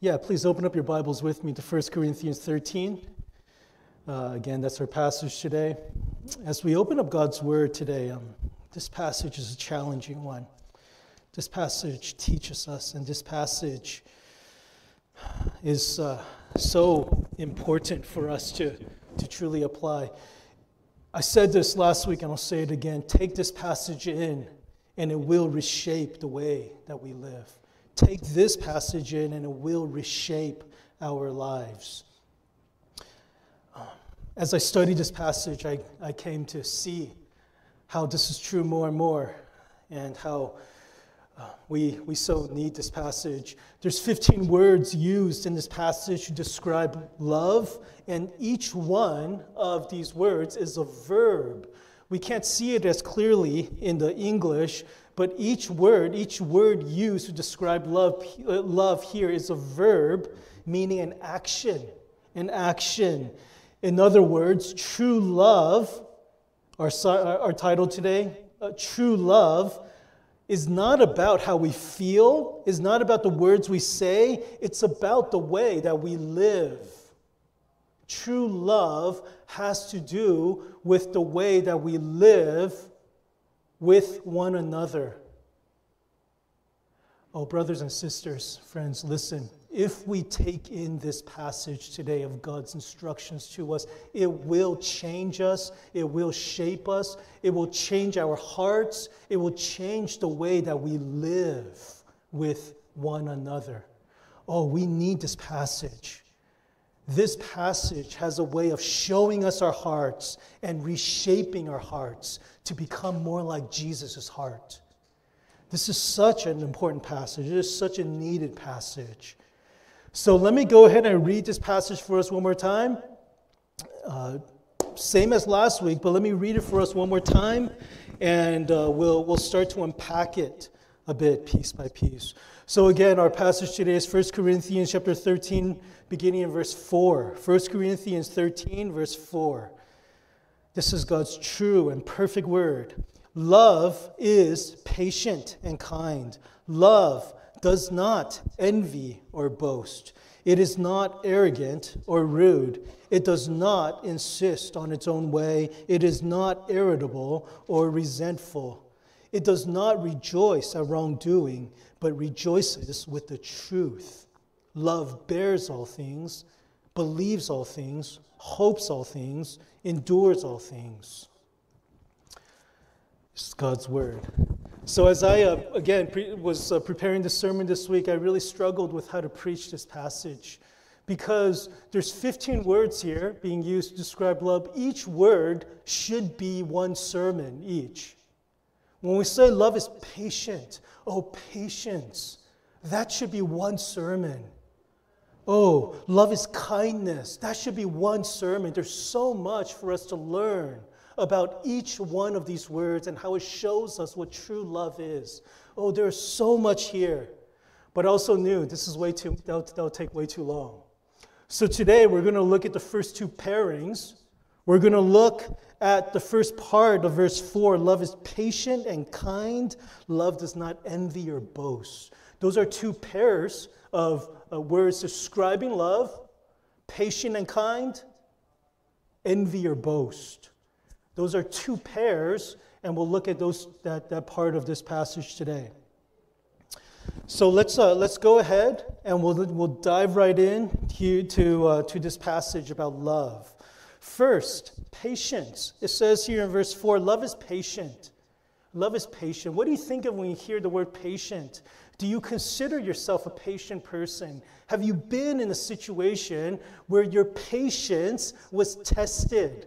Yeah, please open up your Bibles with me to 1 Corinthians 13. Uh, again, that's our passage today. As we open up God's Word today, um, this passage is a challenging one. This passage teaches us, and this passage is uh, so important for us to, to truly apply. I said this last week, and I'll say it again. Take this passage in, and it will reshape the way that we live. Take this passage in, and it will reshape our lives. Um, as I studied this passage, I, I came to see how this is true more and more, and how uh, we, we so need this passage. There's 15 words used in this passage to describe love, and each one of these words is a verb. We can't see it as clearly in the English, but each word, each word used to describe love, uh, love here is a verb, meaning an action. An action. In other words, true love, our, our title today, uh, true love is not about how we feel, is not about the words we say, it's about the way that we live. True love has to do with the way that we live with one another. Oh, brothers and sisters, friends, listen if we take in this passage today of God's instructions to us, it will change us, it will shape us, it will change our hearts, it will change the way that we live with one another. Oh, we need this passage. This passage has a way of showing us our hearts and reshaping our hearts to become more like Jesus' heart. This is such an important passage. It is such a needed passage. So let me go ahead and read this passage for us one more time. Uh, same as last week, but let me read it for us one more time, and uh, we'll, we'll start to unpack it a bit piece by piece. So again, our passage today is 1 Corinthians chapter 13, beginning in verse 4. 1 Corinthians 13, verse 4. This is God's true and perfect word. Love is patient and kind. Love does not envy or boast. It is not arrogant or rude. It does not insist on its own way. It is not irritable or resentful. It does not rejoice at wrongdoing, but rejoices with the truth. Love bears all things, believes all things, hopes all things, endures all things. It's God's word. So, as I, uh, again, pre- was uh, preparing the sermon this week, I really struggled with how to preach this passage because there's 15 words here being used to describe love. Each word should be one sermon each. When we say love is patient, oh, patience, that should be one sermon. Oh, love is kindness, that should be one sermon. There's so much for us to learn about each one of these words and how it shows us what true love is. Oh, there's so much here. But also knew this is way too, that'll, that'll take way too long. So today we're going to look at the first two pairings. We're going to look at the first part of verse 4 love is patient and kind, love does not envy or boast. Those are two pairs of uh, words describing love patient and kind, envy or boast. Those are two pairs, and we'll look at those, that, that part of this passage today. So let's, uh, let's go ahead and we'll, we'll dive right in to, to, uh, to this passage about love. First, patience. It says here in verse 4 love is patient. Love is patient. What do you think of when you hear the word patient? Do you consider yourself a patient person? Have you been in a situation where your patience was tested?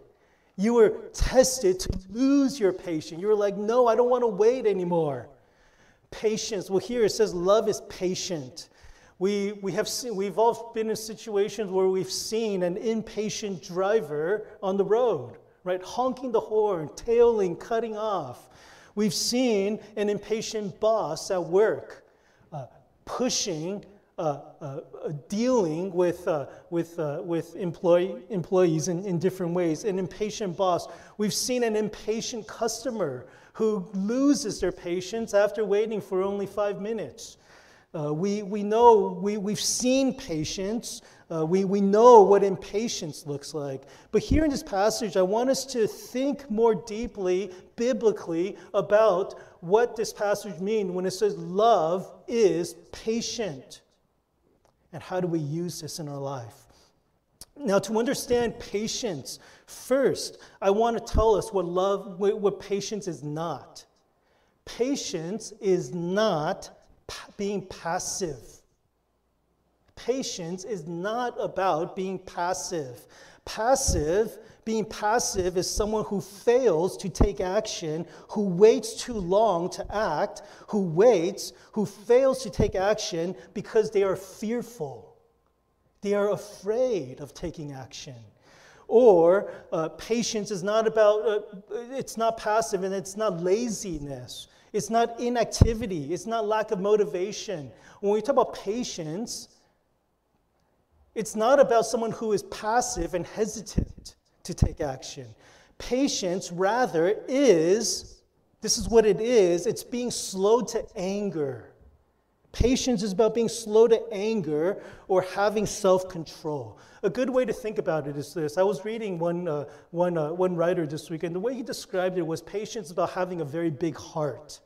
You were tested to lose your patience. You were like, no, I don't want to wait anymore. Patience. Well, here it says love is patient. We, we have seen, we've all been in situations where we've seen an impatient driver on the road, right? Honking the horn, tailing, cutting off. We've seen an impatient boss at work, uh, pushing uh, uh, dealing with, uh, with, uh, with employee, employees in, in different ways. An impatient boss. We've seen an impatient customer who loses their patience after waiting for only five minutes. Uh, we, we know, we, we've seen patience. Uh, we, we know what impatience looks like. But here in this passage, I want us to think more deeply, biblically, about what this passage means when it says love is patient. And how do we use this in our life? Now, to understand patience, first, I want to tell us what love, what patience is not. Patience is not being passive. Patience is not about being passive. Passive, being passive, is someone who fails to take action, who waits too long to act, who waits, who fails to take action because they are fearful they are afraid of taking action. Or uh, patience is not about, uh, it's not passive and it's not laziness. It's not inactivity. It's not lack of motivation. When we talk about patience, it's not about someone who is passive and hesitant to take action. Patience, rather, is this is what it is it's being slow to anger. Patience is about being slow to anger or having self control. A good way to think about it is this. I was reading one, uh, one, uh, one writer this week, and the way he described it was patience about having a very big heart.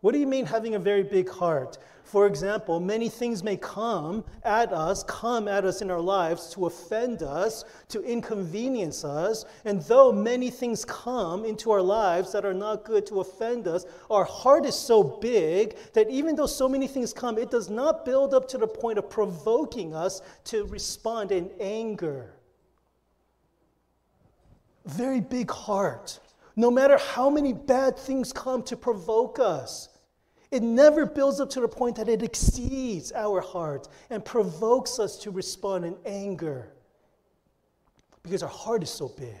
What do you mean having a very big heart? For example, many things may come at us, come at us in our lives to offend us, to inconvenience us. And though many things come into our lives that are not good to offend us, our heart is so big that even though so many things come, it does not build up to the point of provoking us to respond in anger. Very big heart no matter how many bad things come to provoke us. It never builds up to the point that it exceeds our heart and provokes us to respond in anger because our heart is so big.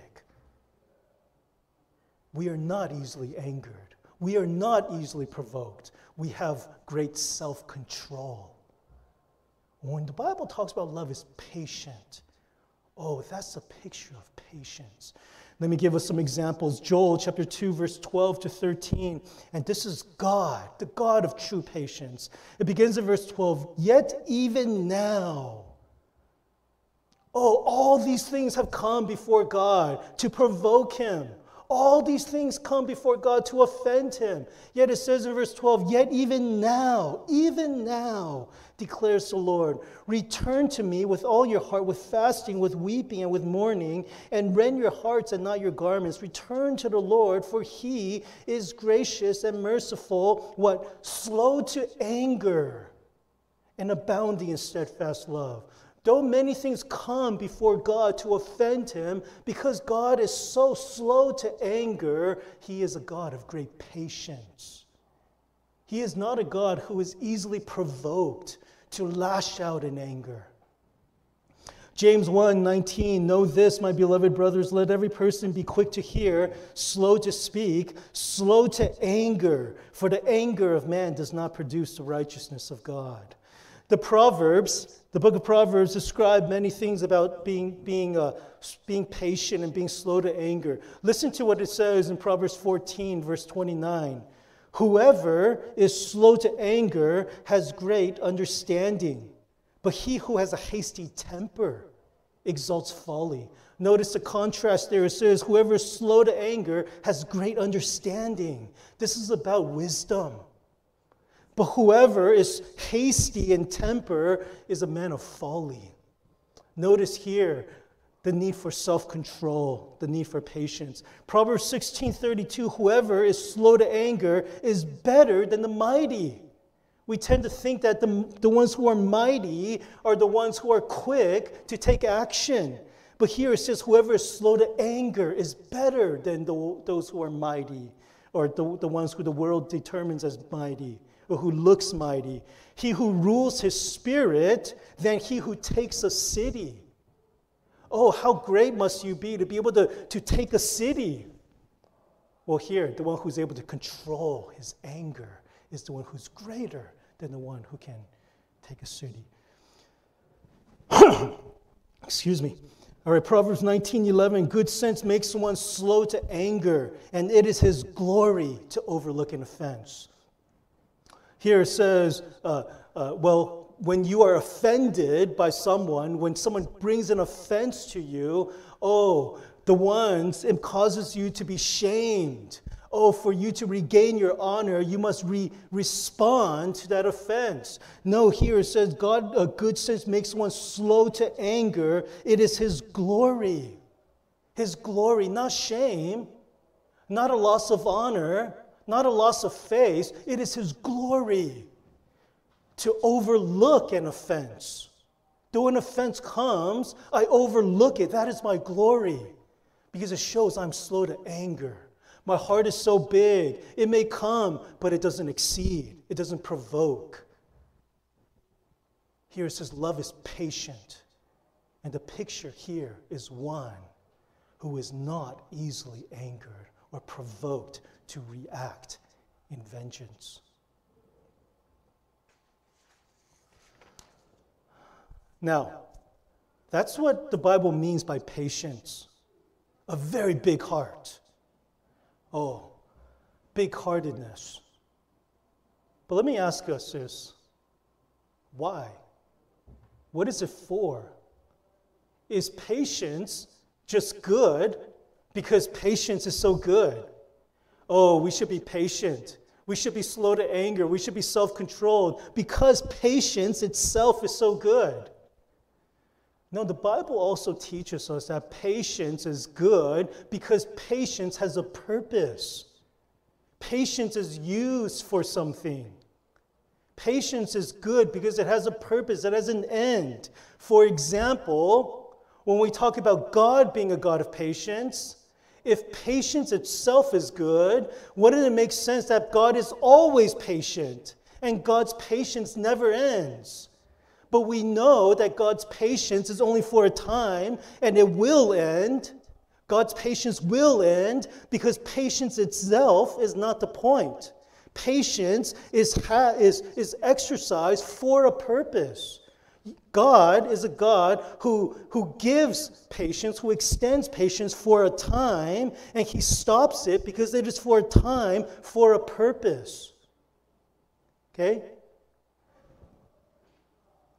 We are not easily angered, we are not easily provoked. We have great self control. When the Bible talks about love is patient, oh, that's a picture of patience. Let me give us some examples. Joel chapter 2, verse 12 to 13. And this is God, the God of true patience. It begins in verse 12. Yet even now, oh, all these things have come before God to provoke him. All these things come before God to offend him. Yet it says in verse 12, Yet even now, even now, declares the Lord. Return to me with all your heart, with fasting, with weeping, and with mourning, and rend your hearts and not your garments. Return to the Lord, for he is gracious and merciful, what? Slow to anger and abounding in steadfast love. Though many things come before God to offend him, because God is so slow to anger, he is a God of great patience. He is not a God who is easily provoked to lash out in anger. James 1 19, know this, my beloved brothers, let every person be quick to hear, slow to speak, slow to anger, for the anger of man does not produce the righteousness of God. The Proverbs, the book of Proverbs, describe many things about being, being, uh, being patient and being slow to anger. Listen to what it says in Proverbs 14, verse 29. Whoever is slow to anger has great understanding, but he who has a hasty temper exalts folly. Notice the contrast there. It says, Whoever is slow to anger has great understanding. This is about wisdom. But whoever is hasty in temper is a man of folly. Notice here, the need for self-control, the need for patience. Proverbs 16:32, whoever is slow to anger is better than the mighty. We tend to think that the, the ones who are mighty are the ones who are quick to take action. But here it says, whoever is slow to anger is better than the, those who are mighty, or the, the ones who the world determines as mighty, or who looks mighty. He who rules his spirit than he who takes a city. Oh, how great must you be to be able to, to take a city? Well, here, the one who's able to control his anger is the one who's greater than the one who can take a city. Excuse me. All right, Proverbs 19:11, good sense makes one slow to anger, and it is his glory to overlook an offense. Here it says, uh, uh, well, when you are offended by someone, when someone brings an offense to you, oh, the ones, it causes you to be shamed. Oh, for you to regain your honor, you must re- respond to that offense. No, here it says God, a good sense makes one slow to anger. It is His glory. His glory, not shame, not a loss of honor, not a loss of face. It is His glory to overlook an offense. Though an offense comes, I overlook it. That is my glory because it shows I'm slow to anger. My heart is so big. It may come, but it doesn't exceed, it doesn't provoke. Here it says, Love is patient. And the picture here is one who is not easily angered or provoked to react in vengeance. Now, that's what the Bible means by patience a very big heart. Oh, big heartedness. But let me ask us this why? What is it for? Is patience just good because patience is so good? Oh, we should be patient. We should be slow to anger. We should be self controlled because patience itself is so good. No, the Bible also teaches us that patience is good because patience has a purpose. Patience is used for something. Patience is good because it has a purpose, it has an end. For example, when we talk about God being a God of patience, if patience itself is good, wouldn't it make sense that God is always patient and God's patience never ends? But we know that God's patience is only for a time and it will end. God's patience will end because patience itself is not the point. Patience is, ha- is, is exercised for a purpose. God is a God who, who gives patience, who extends patience for a time, and He stops it because it is for a time, for a purpose. Okay?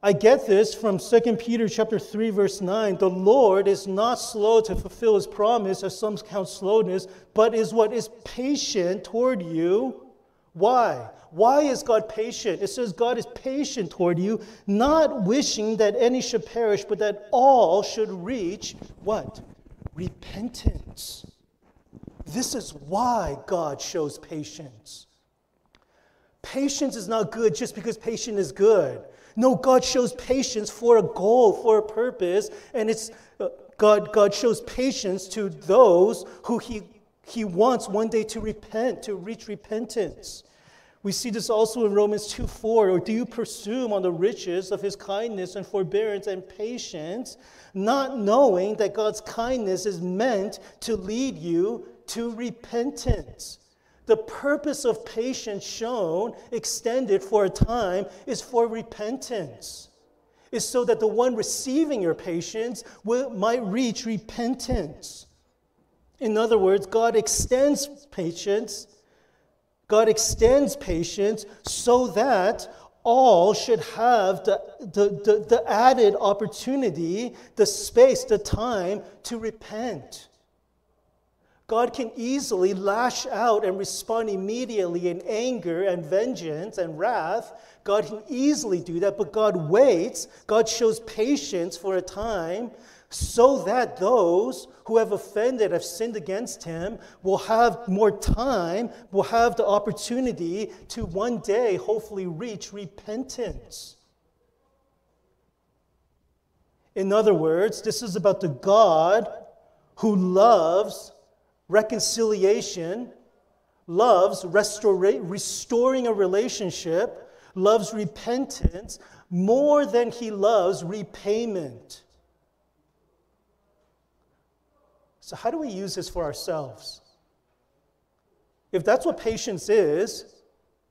I get this from 2 Peter chapter 3 verse 9. The Lord is not slow to fulfill his promise as some count slowness, but is what is patient toward you. Why? Why is God patient? It says God is patient toward you, not wishing that any should perish, but that all should reach what? Repentance. This is why God shows patience. Patience is not good just because patience is good. No, God shows patience for a goal, for a purpose, and it's uh, God, God shows patience to those who he, he wants one day to repent, to reach repentance. We see this also in Romans 2 4. Or do you presume on the riches of his kindness and forbearance and patience, not knowing that God's kindness is meant to lead you to repentance? The purpose of patience shown, extended for a time, is for repentance. Is so that the one receiving your patience will, might reach repentance. In other words, God extends patience. God extends patience so that all should have the, the, the, the added opportunity, the space, the time to repent. God can easily lash out and respond immediately in anger and vengeance and wrath. God can easily do that, but God waits. God shows patience for a time so that those who have offended, have sinned against Him, will have more time, will have the opportunity to one day hopefully reach repentance. In other words, this is about the God who loves reconciliation, loves restora- restoring a relationship, loves repentance more than he loves repayment. So, how do we use this for ourselves? If that's what patience is,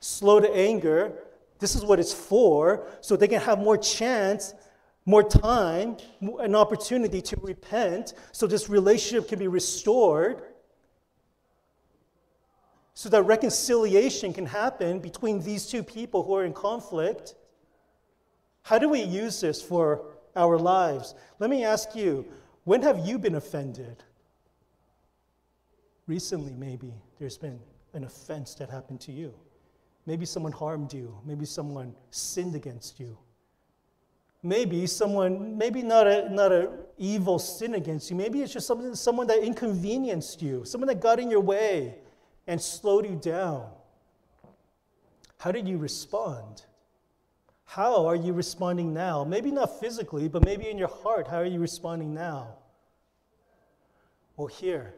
slow to anger, this is what it's for, so they can have more chance more time, an opportunity to repent so this relationship can be restored. So that reconciliation can happen between these two people who are in conflict. How do we use this for our lives? Let me ask you when have you been offended? Recently, maybe there's been an offense that happened to you. Maybe someone harmed you. Maybe someone sinned against you. Maybe someone, maybe not a not a evil sin against you. Maybe it's just something, someone that inconvenienced you, someone that got in your way and slowed you down. How did you respond? How are you responding now? Maybe not physically, but maybe in your heart, how are you responding now? Well, here,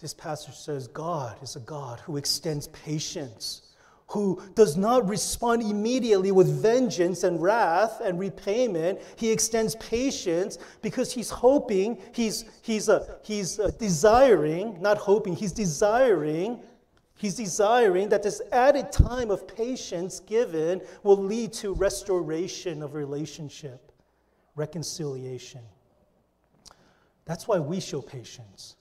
this passage says God is a God who extends patience, who does not respond immediately with vengeance and wrath and repayment. He extends patience because he's hoping, he's, he's, a, he's a desiring, not hoping, he's desiring. He's desiring that this added time of patience given will lead to restoration of relationship, reconciliation. That's why we show patience.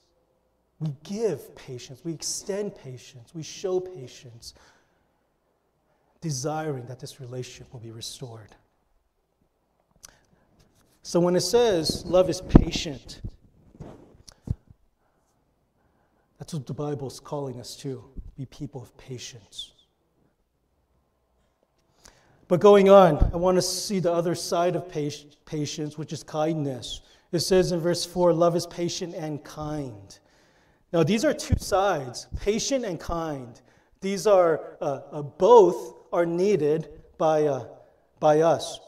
We give patience, we extend patience, we show patience, desiring that this relationship will be restored. So when it says love is patient, that's what the Bible's calling us to be people of patience. But going on, I want to see the other side of patience, which is kindness. It says in verse 4 love is patient and kind. Now, these are two sides patient and kind. These are uh, uh, both are needed by, uh, by us.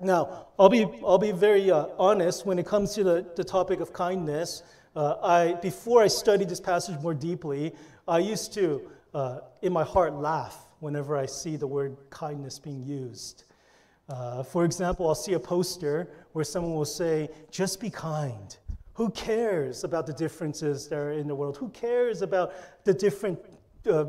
Now, I'll be, I'll be very uh, honest when it comes to the, the topic of kindness. Uh, I, before I studied this passage more deeply, I used to, uh, in my heart, laugh whenever I see the word kindness being used. for example, I'll see a poster where someone will say, just be kind. Who cares about the differences that are in the world? Who cares about the different uh,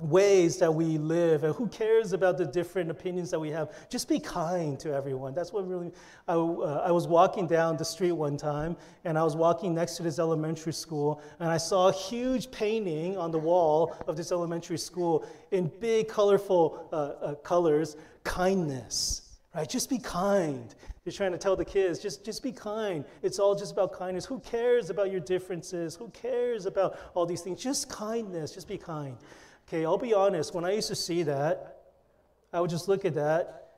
ways that we live? And who cares about the different opinions that we have? Just be kind to everyone. That's what really. I, uh, I was walking down the street one time, and I was walking next to this elementary school, and I saw a huge painting on the wall of this elementary school in big, colorful uh, uh colors kindness. Right? Just be kind. You're trying to tell the kids, just, just be kind. It's all just about kindness. Who cares about your differences? Who cares about all these things? Just kindness. Just be kind. Okay, I'll be honest. When I used to see that, I would just look at that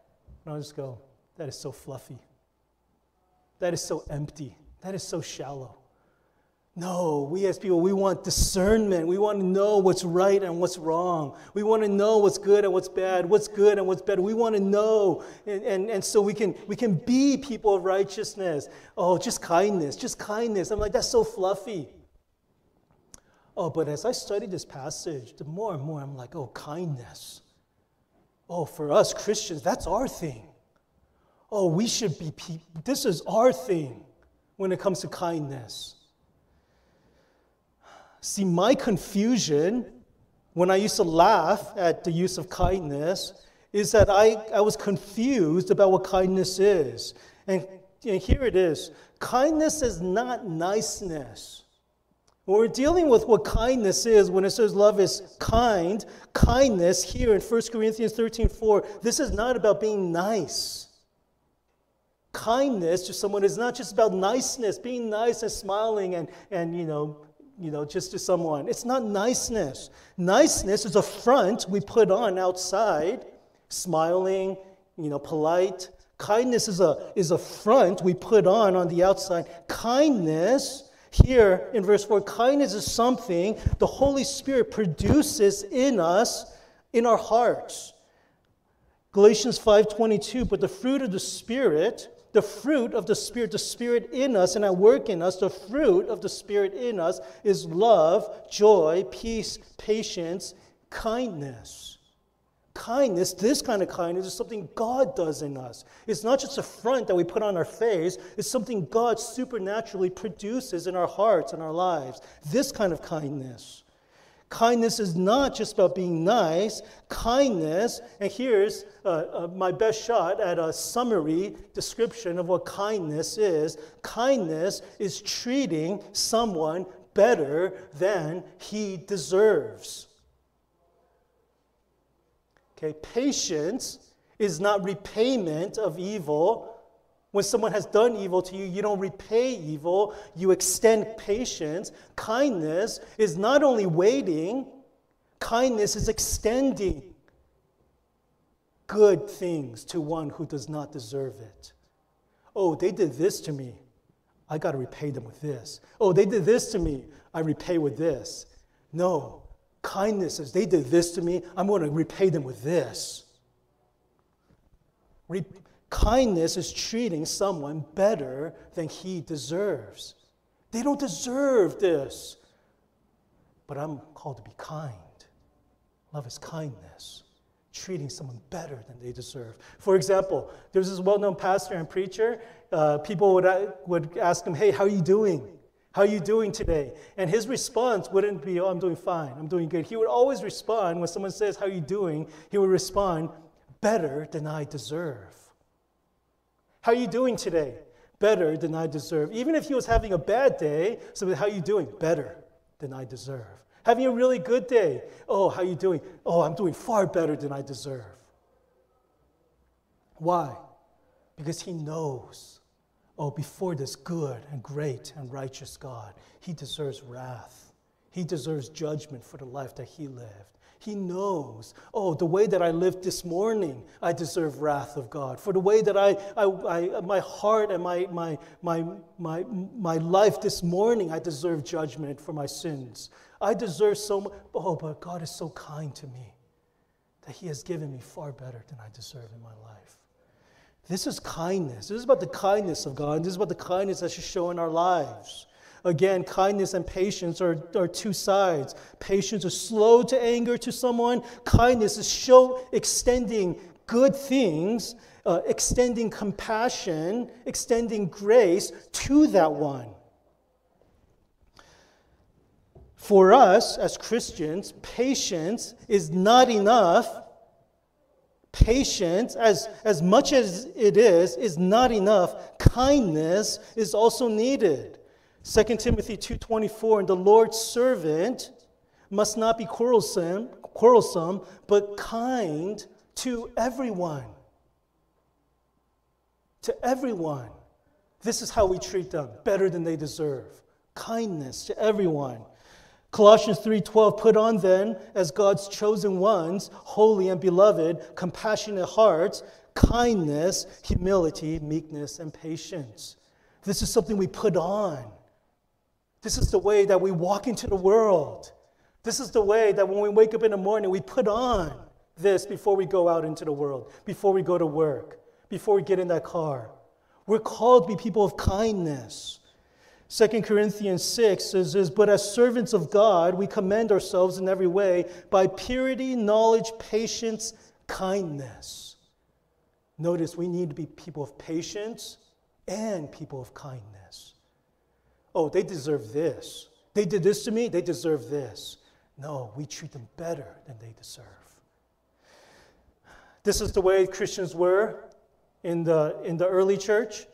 and I'll just go, that is so fluffy. That is so empty. That is so shallow. No, we as people, we want discernment. We want to know what's right and what's wrong. We want to know what's good and what's bad, what's good and what's bad. We want to know. And, and, and so we can, we can be people of righteousness. Oh, just kindness, just kindness. I'm like, that's so fluffy. Oh, but as I studied this passage, the more and more I'm like, oh, kindness. Oh, for us Christians, that's our thing. Oh, we should be people. This is our thing when it comes to kindness. See, my confusion when I used to laugh at the use of kindness is that I, I was confused about what kindness is. And, and here it is kindness is not niceness. When we're dealing with what kindness is, when it says love is kind, kindness here in 1 Corinthians 13 4, this is not about being nice. Kindness to someone is not just about niceness, being nice and smiling and, and you know, you know, just to someone. It's not niceness. Niceness is a front we put on outside, smiling, you know, polite. Kindness is a, is a front we put on on the outside. Kindness, here in verse 4, kindness is something the Holy Spirit produces in us, in our hearts. Galatians 5:22, but the fruit of the Spirit the fruit of the Spirit, the Spirit in us and at work in us, the fruit of the Spirit in us is love, joy, peace, patience, kindness. Kindness, this kind of kindness, is something God does in us. It's not just a front that we put on our face, it's something God supernaturally produces in our hearts and our lives. This kind of kindness. Kindness is not just about being nice. Kindness, and here's uh, uh, my best shot at a summary description of what kindness is kindness is treating someone better than he deserves. Okay, patience is not repayment of evil. When someone has done evil to you, you don't repay evil, you extend patience. Kindness is not only waiting, kindness is extending good things to one who does not deserve it. Oh, they did this to me. I got to repay them with this. Oh, they did this to me. I repay with this. No, kindness is they did this to me. I'm going to repay them with this. Re- kindness is treating someone better than he deserves. They don't deserve this. But I'm called to be kind. Love is kindness, treating someone better than they deserve. For example, there's this well known pastor and preacher. Uh, people would, uh, would ask him, Hey, how are you doing? How are you doing today? And his response wouldn't be, Oh, I'm doing fine. I'm doing good. He would always respond when someone says, How are you doing? He would respond, Better than I deserve. How are you doing today? Better than I deserve. Even if he was having a bad day, so how are you doing? Better than I deserve. Having a really good day. Oh, how are you doing? Oh, I'm doing far better than I deserve. Why? Because he knows, oh, before this good and great and righteous God, he deserves wrath. He deserves judgment for the life that he lived. He knows, oh, the way that I lived this morning, I deserve wrath of God. For the way that I, I, I, my heart and my, my, my, my, my life this morning, I deserve judgment for my sins. I deserve so much. Oh, but God is so kind to me that He has given me far better than I deserve in my life. This is kindness. This is about the kindness of God. This is about the kindness that should show in our lives. Again, kindness and patience are, are two sides. Patience is slow to anger to someone, kindness is show extending good things, uh, extending compassion, extending grace to that one. For us as Christians, patience is not enough. Patience, as, as much as it is, is not enough. Kindness is also needed. 2 Timothy 2:24 and the Lord's servant must not be quarrelsome, quarrelsome but kind to everyone. To everyone. This is how we treat them, better than they deserve. Kindness to everyone. Colossians 3:12 put on then as God's chosen ones, holy and beloved, compassionate hearts, kindness, humility, meekness and patience. This is something we put on. This is the way that we walk into the world. This is the way that when we wake up in the morning, we put on this before we go out into the world, before we go to work, before we get in that car. We're called to be people of kindness. 2 Corinthians 6 says but as servants of God, we commend ourselves in every way by purity, knowledge, patience, kindness. Notice we need to be people of patience and people of kindness oh, they deserve this. They did this to me, they deserve this. No, we treat them better than they deserve. This is the way Christians were in the, in the early church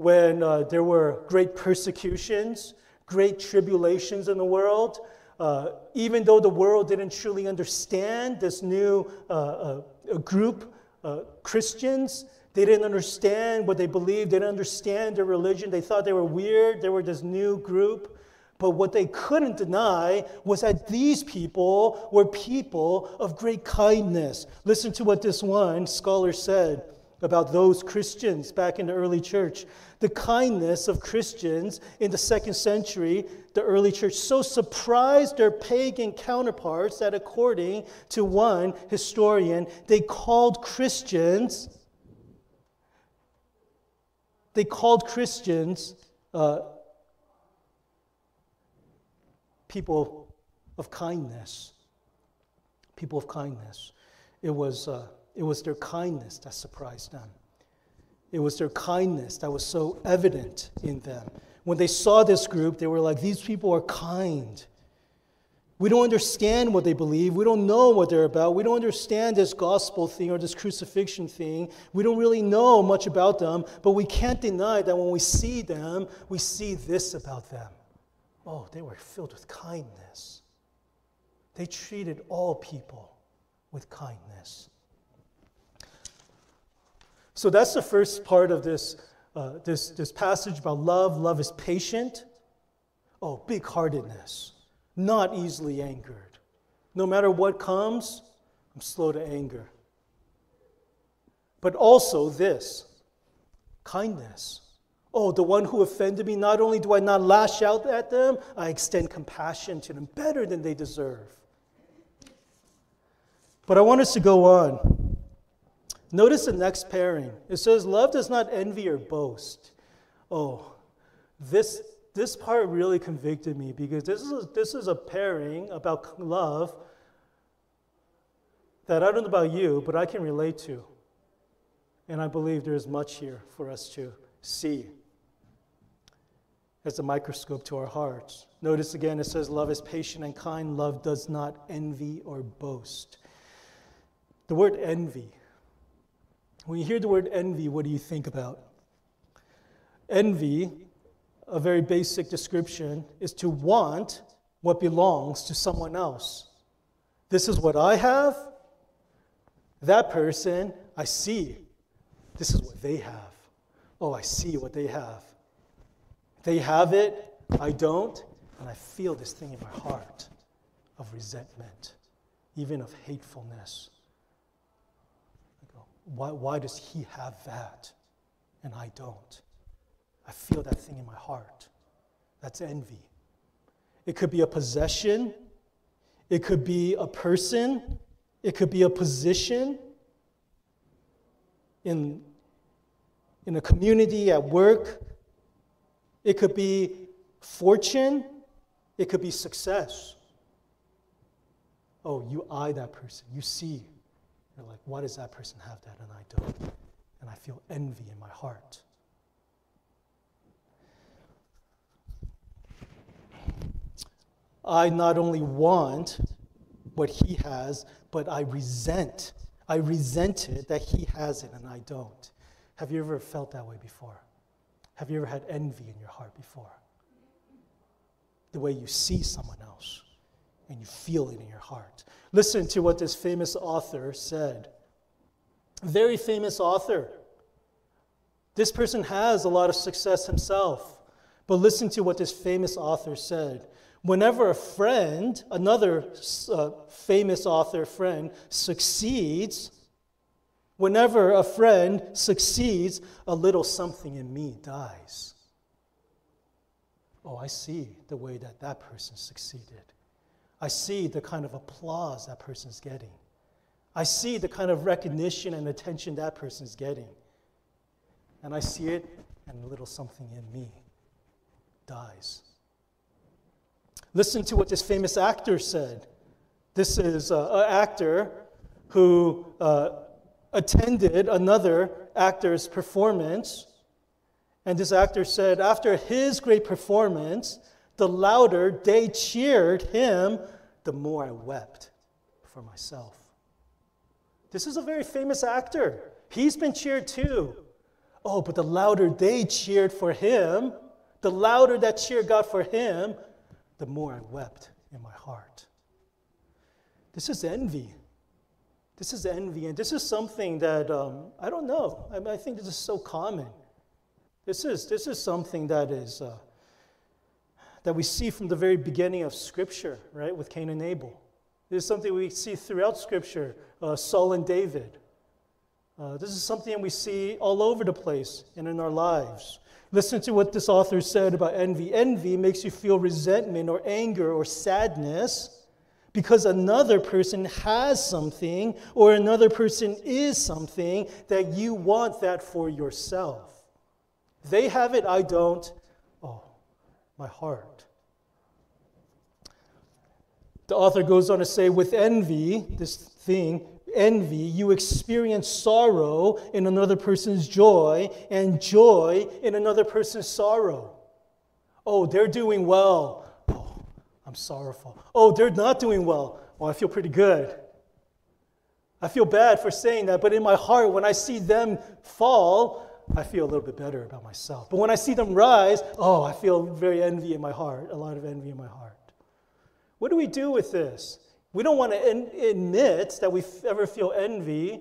when uh, there were great persecutions, great tribulations in the world. Uh, even though the world didn't truly understand this new uh, uh group, uh, Christians, they didn't understand what they believed. They didn't understand their religion. They thought they were weird. They were this new group. But what they couldn't deny was that these people were people of great kindness. Listen to what this one scholar said about those Christians back in the early church. The kindness of Christians in the second century, the early church, so surprised their pagan counterparts that, according to one historian, they called Christians they called Christians uh, people of kindness. People of kindness. It was, uh, it was their kindness that surprised them. It was their kindness that was so evident in them. When they saw this group, they were like, These people are kind. We don't understand what they believe. We don't know what they're about. We don't understand this gospel thing or this crucifixion thing. We don't really know much about them, but we can't deny that when we see them, we see this about them. Oh, they were filled with kindness. They treated all people with kindness. So that's the first part of this, uh, this, this passage about love. Love is patient. Oh, big heartedness, not easily angered. No matter what comes, I'm slow to anger. But also this kindness. Oh, the one who offended me, not only do I not lash out at them, I extend compassion to them better than they deserve. But I want us to go on. Notice the next pairing. It says, Love does not envy or boast. Oh, this, this part really convicted me because this is, this is a pairing about love that I don't know about you, but I can relate to. And I believe there is much here for us to see as a microscope to our hearts. Notice again, it says, Love is patient and kind. Love does not envy or boast. The word envy. When you hear the word envy, what do you think about? Envy, a very basic description, is to want what belongs to someone else. This is what I have. That person, I see this is what they have. Oh, I see what they have. They have it, I don't, and I feel this thing in my heart of resentment, even of hatefulness. Why, why does he have that and I don't? I feel that thing in my heart. That's envy. It could be a possession, it could be a person, it could be a position in in a community, at work. It could be fortune. It could be success. Oh, you eye that person. You see. You're like, why does that person have that and I don't? And I feel envy in my heart. I not only want what he has, but I resent. I resent it that he has it and I don't. Have you ever felt that way before? Have you ever had envy in your heart before? The way you see someone else and you feel it in your heart. Listen to what this famous author said. Very famous author. This person has a lot of success himself. But listen to what this famous author said. Whenever a friend, another uh, famous author friend, succeeds, Whenever a friend succeeds, a little something in me dies. Oh, I see the way that that person succeeded. I see the kind of applause that person's getting. I see the kind of recognition and attention that person's getting. And I see it, and a little something in me dies. Listen to what this famous actor said. This is uh, an actor who uh, attended another actor's performance. And this actor said, after his great performance, the louder they cheered him, the more I wept for myself. This is a very famous actor. He's been cheered too. Oh, but the louder they cheered for him, the louder that cheer got for him, the more I wept in my heart. This is envy. This is envy, and this is something that um, I don't know. I, mean, I, think this is so common. This is, this is something that is uh, that we see from the very beginning of Scripture, right, with Cain and Abel. This is something we see throughout Scripture, uh, Saul and David. Uh, this is something we see all over the place and in our lives. Listen to what this author said about envy. Envy makes you feel resentment or anger or sadness because another person has something or another person is something that you want that for yourself. They have it, I don't. Oh, my heart. The author goes on to say, with envy, this thing, envy, you experience sorrow in another person's joy and joy in another person's sorrow. Oh, they're doing well. Oh, I'm sorrowful. Oh, they're not doing well. Well, I feel pretty good. I feel bad for saying that, but in my heart, when I see them fall, I feel a little bit better about myself. But when I see them rise, oh, I feel very envy in my heart, a lot of envy in my heart. What do we do with this? We don't want to admit that we ever feel envy,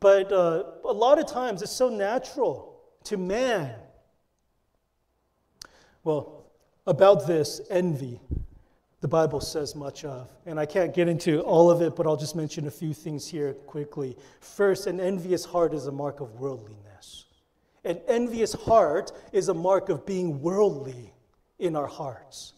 but uh, a lot of times it's so natural to man. Well, about this envy, the Bible says much of. And I can't get into all of it, but I'll just mention a few things here quickly. First, an envious heart is a mark of worldliness. An envious heart is a mark of being worldly in our hearts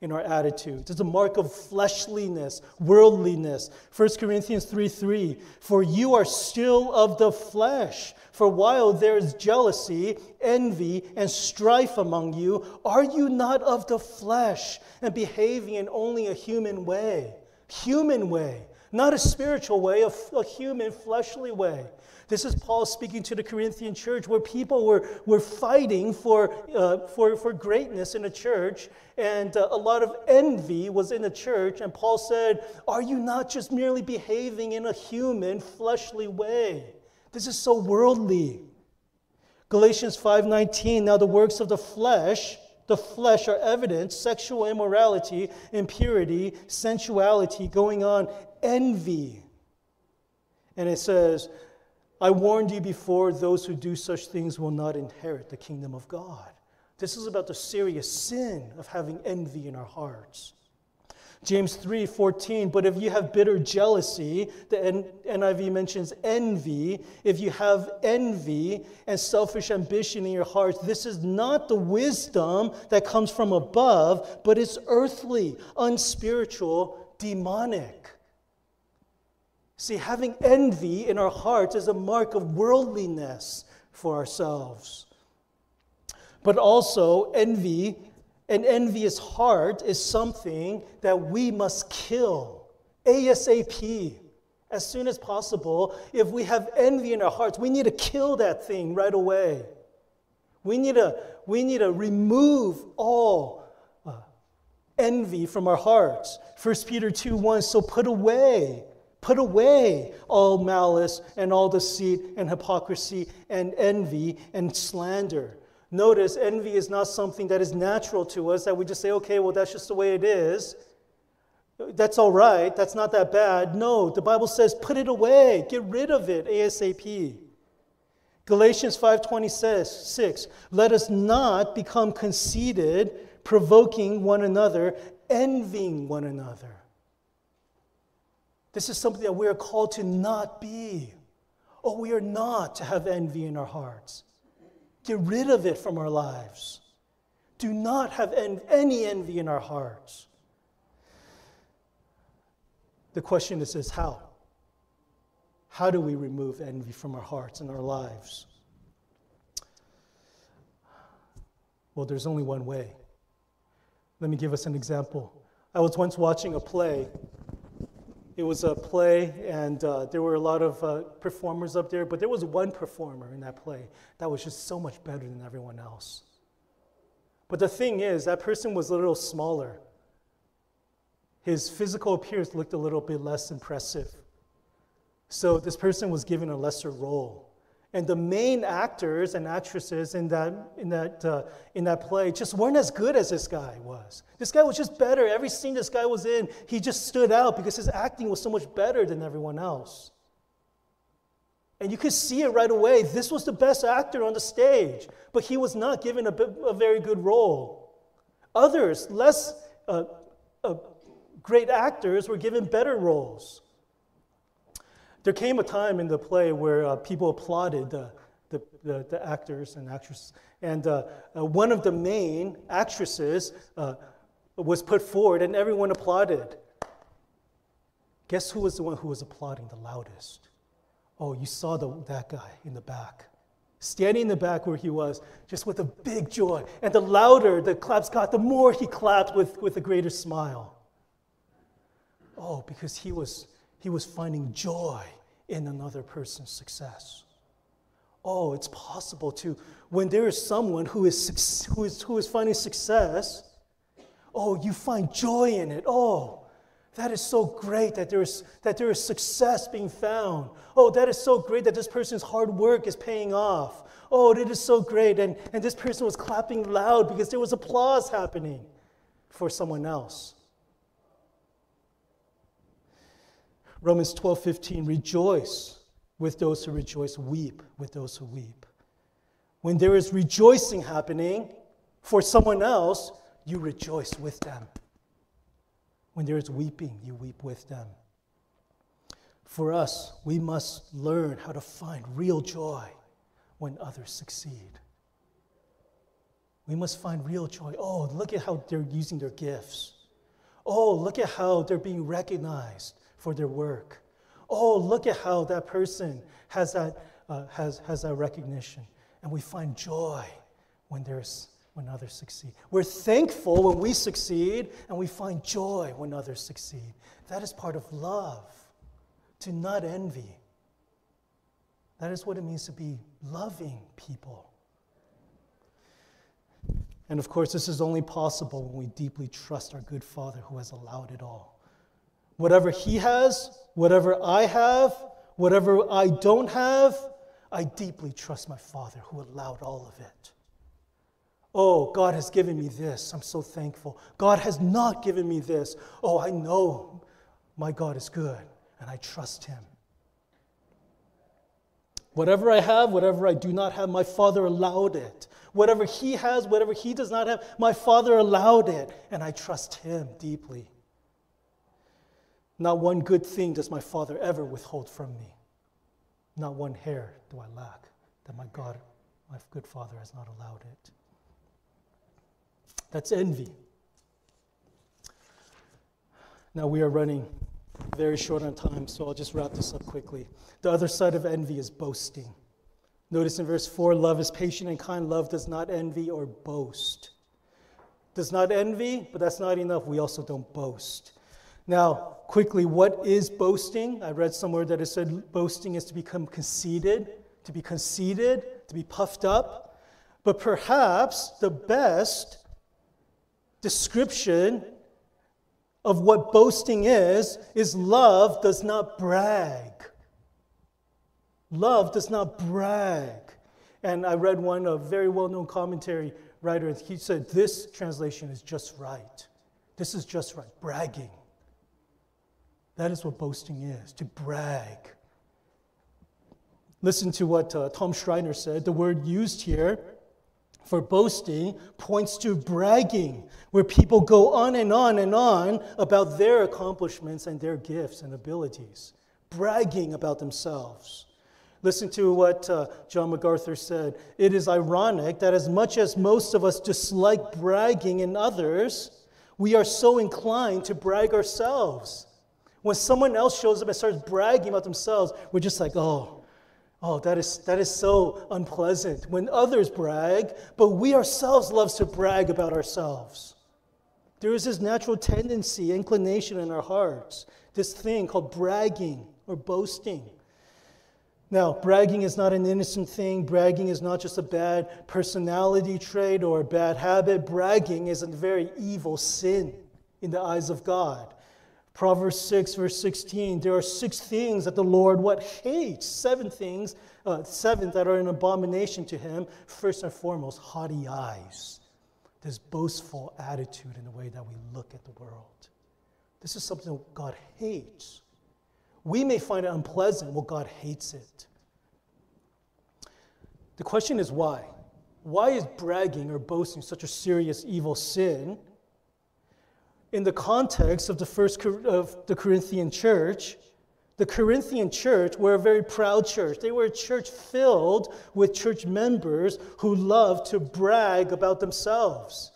in our attitudes. It's a mark of fleshliness, worldliness. 1 Corinthians 3 3. For you are still of the flesh. For while there is jealousy, envy, and strife among you, are you not of the flesh and behaving in only a human way? Human way, not a spiritual way, a, a human, fleshly way. This is Paul speaking to the Corinthian church where people were, were fighting for, uh, for, for greatness in the church, and uh, a lot of envy was in the church. And Paul said, Are you not just merely behaving in a human, fleshly way? This is so worldly. Galatians 5:19 Now the works of the flesh the flesh are evident sexual immorality, impurity, sensuality, going on, envy. And it says, I warned you before, those who do such things will not inherit the kingdom of God. This is about the serious sin of having envy in our hearts. James 3 14, but if you have bitter jealousy, the NIV mentions envy. If you have envy and selfish ambition in your hearts, this is not the wisdom that comes from above, but it's earthly, unspiritual, demonic. See, having envy in our hearts is a mark of worldliness for ourselves. But also, envy, an envious heart, is something that we must kill ASAP, as soon as possible. If we have envy in our hearts, we need to kill that thing right away. We need to, we need to remove all uh, envy from our hearts. 1 Peter 2 1 So put away Put away all malice and all deceit and hypocrisy and envy and slander. Notice, envy is not something that is natural to us that we just say, okay, well, that's just the way it is. That's all right. That's not that bad. No, the Bible says put it away. Get rid of it ASAP. Galatians 5:26 Let us not become conceited, provoking one another, envying one another. This is something that we are called to not be. Oh, we are not to have envy in our hearts. Get rid of it from our lives. Do not have en- any envy in our hearts. The question is, is how? How do we remove envy from our hearts and our lives? Well, there's only one way. Let me give us an example. I was once watching a play it was a play, and uh, there were a lot of uh, performers up there, but there was one performer in that play that was just so much better than everyone else. But the thing is, that person was a little smaller. His physical appearance looked a little bit less impressive. So this person was given a lesser role. And the main actors and actresses in that, in, that, uh, in that play just weren't as good as this guy was. This guy was just better. Every scene this guy was in, he just stood out because his acting was so much better than everyone else. And you could see it right away. This was the best actor on the stage, but he was not given a, a very good role. Others, less uh, uh, great actors, were given better roles. There came a time in the play where uh, people applauded the, the, the, the, actors and actresses. And uh, uh, one of the main actresses uh, was put forward, and everyone applauded. Guess who was the one who was applauding the loudest? Oh, you saw the, that guy in the back. Standing in the back where he was, just with a big joy. And the louder the claps got, the more he clapped with, with a greater smile. Oh, because he was, he was finding joy in another person's success. Oh, it's possible to, when there is someone who is, who is, who is finding success, oh, you find joy in it. Oh, that is so great that there is, that there is success being found. Oh, that is so great that this person's hard work is paying off. Oh, it is so great. And, and this person was clapping loud because there was applause happening for someone else. Romans 12, 15, rejoice with those who rejoice, weep with those who weep. When there is rejoicing happening for someone else, you rejoice with them. When there is weeping, you weep with them. For us, we must learn how to find real joy when others succeed. We must find real joy. Oh, look at how they're using their gifts. Oh, look at how they're being recognized for their work. Oh, look at how that person has that, uh, has, has that recognition. And we find joy when, there's, when others succeed. We're thankful when we succeed, and we find joy when others succeed. That is part of love, to not envy. That is what it means to be loving people. And of course, this is only possible when we deeply trust our good Father who has allowed it all. Whatever He has, whatever I have, whatever I don't have, I deeply trust my Father who allowed all of it. Oh, God has given me this. I'm so thankful. God has not given me this. Oh, I know my God is good and I trust Him. Whatever I have, whatever I do not have, my Father allowed it. Whatever He has, whatever He does not have, my Father allowed it, and I trust Him deeply. Not one good thing does my Father ever withhold from me. Not one hair do I lack that my God, my good Father, has not allowed it. That's envy. Now we are running very short on time, so I'll just wrap this up quickly. The other side of envy is boasting. Notice in verse 4 love is patient and kind. Love does not envy or boast. Does not envy, but that's not enough. We also don't boast. Now, quickly, what is boasting? I read somewhere that it said boasting is to become conceited, to be conceited, to be puffed up. But perhaps the best description of what boasting is is love does not brag. Love does not brag. And I read one, a very well known commentary writer, he said, This translation is just right. This is just right. Bragging. That is what boasting is, to brag. Listen to what uh, Tom Schreiner said. The word used here for boasting points to bragging, where people go on and on and on about their accomplishments and their gifts and abilities, bragging about themselves. Listen to what uh, John MacArthur said. It is ironic that as much as most of us dislike bragging in others, we are so inclined to brag ourselves. When someone else shows up and starts bragging about themselves, we're just like, oh, oh, that is, that is so unpleasant. When others brag, but we ourselves love to brag about ourselves. There is this natural tendency, inclination in our hearts, this thing called bragging or boasting. Now, bragging is not an innocent thing. Bragging is not just a bad personality trait or a bad habit. Bragging is a very evil sin in the eyes of God. Proverbs 6, verse 16, there are six things that the Lord what hates, seven things, uh, seven that are an abomination to him. First and foremost, haughty eyes, this boastful attitude in the way that we look at the world. This is something that God hates. We may find it unpleasant, well, God hates it. The question is why? Why is bragging or boasting such a serious evil sin? In the context of the first of the Corinthian church, the Corinthian church were a very proud church. They were a church filled with church members who loved to brag about themselves.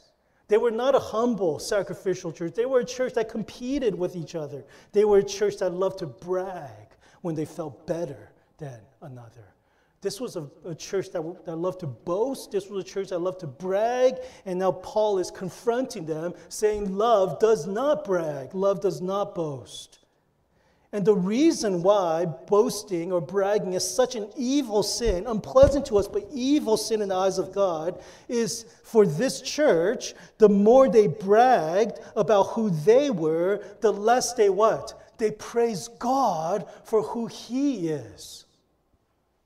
They were not a humble, sacrificial church. They were a church that competed with each other. They were a church that loved to brag when they felt better than another. This was a, a church that, that loved to boast. This was a church that loved to brag. And now Paul is confronting them, saying, Love does not brag, love does not boast. And the reason why boasting or bragging is such an evil sin, unpleasant to us, but evil sin in the eyes of God, is for this church, the more they bragged about who they were, the less they what? They praise God for who He is.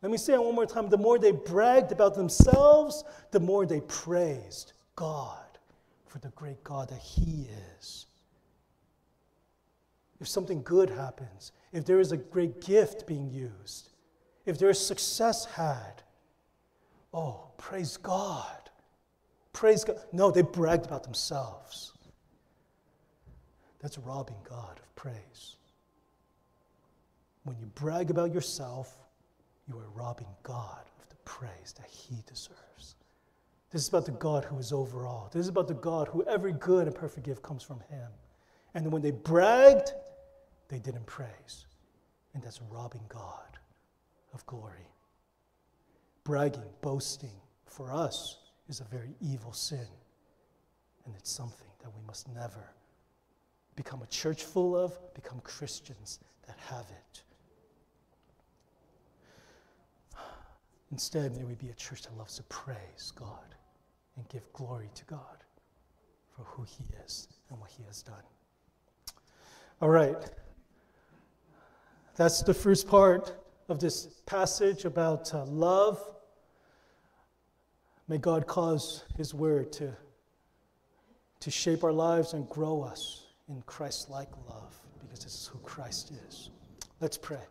Let me say it one more time. The more they bragged about themselves, the more they praised God for the great God that He is if something good happens, if there is a great gift being used, if there's success had, oh, praise God. Praise God. No, they bragged about themselves. That's robbing God of praise. When you brag about yourself, you are robbing God of the praise that He deserves. This is about the God who is over all. This is about the God who every good and perfect gift comes from Him. And when they bragged, they didn't praise. And that's robbing God of glory. Bragging, boasting, for us is a very evil sin. And it's something that we must never become a church full of, become Christians that have it. Instead, may we be a church that loves to praise God and give glory to God for who He is and what He has done. All right. That's the first part of this passage about uh, love. May God cause His word to, to shape our lives and grow us in Christ like love, because this is who Christ is. Let's pray.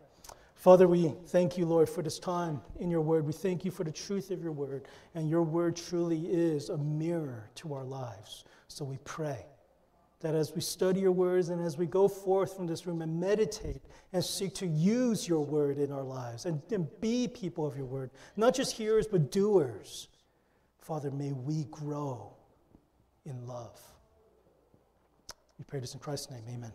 Father, we thank you, Lord, for this time in your word. We thank you for the truth of your word. And your word truly is a mirror to our lives. So we pray that as we study your words and as we go forth from this room and meditate and seek to use your word in our lives and, and be people of your word, not just hearers, but doers, Father, may we grow in love. We pray this in Christ's name. Amen.